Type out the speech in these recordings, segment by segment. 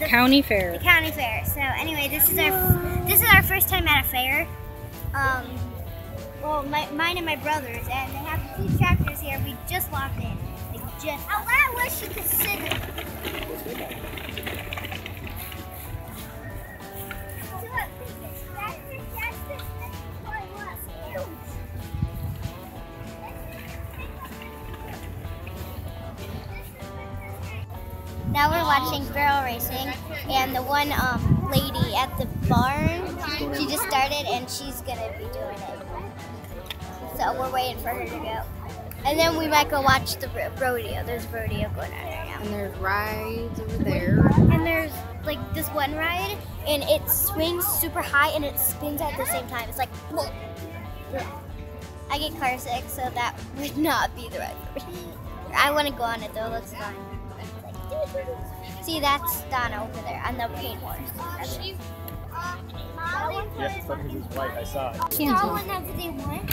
county fair. The county fair. So anyway, this is our this is our first time at a fair. Um, well, my, mine and my brother's, and they have two tractors here. We just walked in. Like just. You could Now we're watching barrel racing, and the one um, lady at the barn, she just started, and she's gonna be doing it. So we're waiting for her to go, and then we might go watch the rodeo. There's rodeo going on right now, And there's rides over there. and there's like this one ride, and it swings super high, and it spins at the same time. It's like, whoa. I get car sick, so that would not be the ride for me. I want to go on it though. It looks fun. See, that's Donna over there on the paint horse. That's it. Yeah, it's funny because it's white. I saw it. That one has the same one.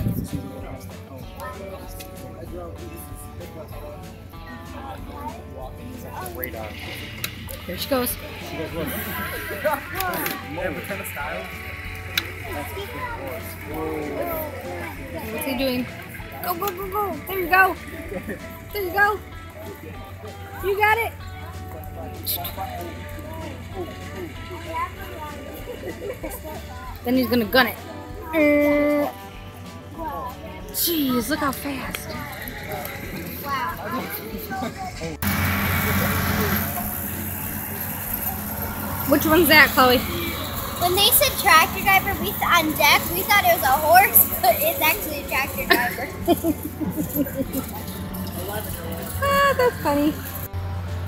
Radar. Here she goes. She goes, look. Yeah, what kind of style? That's the horse. Whoa. What's he doing? Go, go, go, go. There you go. There you go. You got it. Then he's gonna gun it. Uh, Jeez, look how fast. Wow. Which one's that, Chloe? When they said tractor driver, we th- on deck, we thought it was a horse, but it's actually a tractor driver. Ah, that's funny.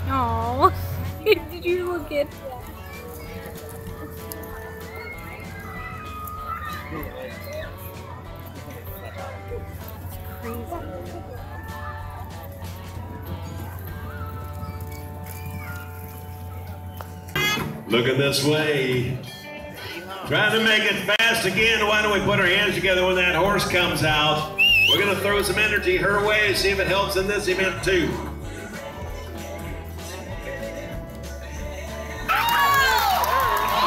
Oh, did you look at? Looking this way. Trying to make it fast again. Why don't we put our hands together when that horse comes out? We're going to throw some energy her way, see if it helps in this event too.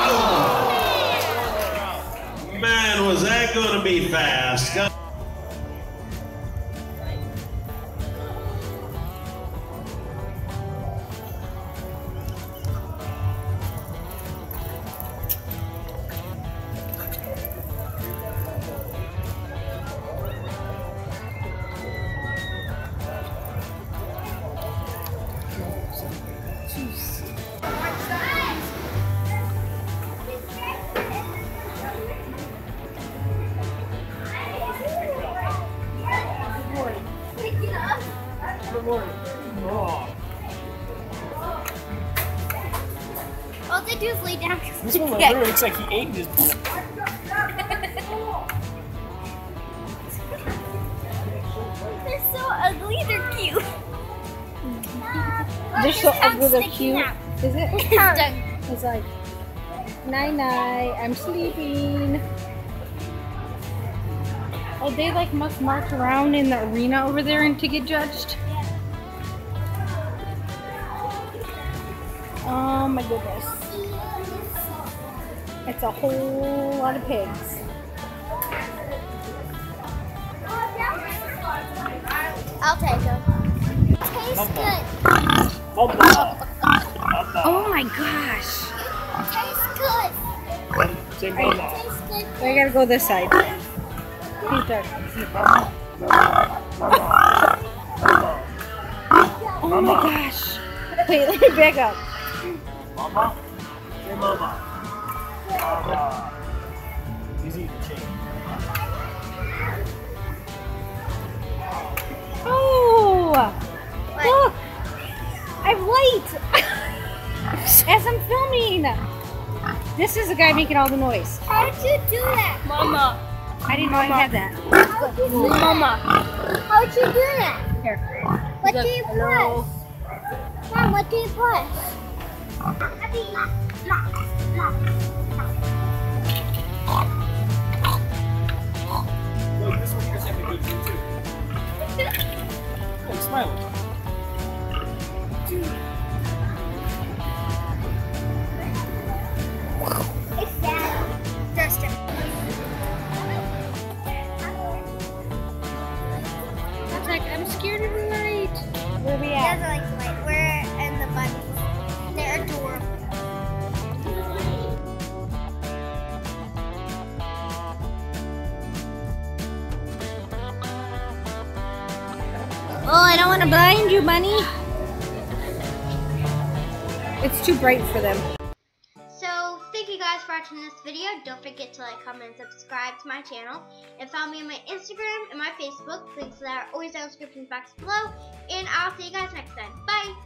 Oh! Man, was that going to be fast? Come- All they do is lay down. This one literally looks like he ate his. They're so His tongue's ugly, they're cute. out. Is it? His tongue. It's like, night night, I'm sleeping. Oh, they like must march around in the arena over there and to get judged. Oh my goodness. It's a whole lot of pigs. I'll take them. Tastes good. Oh my gosh. Tastes good. Say mama. Tastes good. I gotta go this side. Dark. Oh my gosh. Wait, let me back up. Mama. Say mama. Mama. Filming! This is the guy making all the noise. How'd you do that? Mama! I didn't know I had that. Mama. How'd you do that? Here. What Look, do you hello. press? Mom, what do you press? Look, want to blind you, Bunny. It's too bright for them. So, thank you guys for watching this video. Don't forget to like, comment, and subscribe to my channel. And follow me on my Instagram and my Facebook. Links to that are always in the description box below. And I'll see you guys next time. Bye!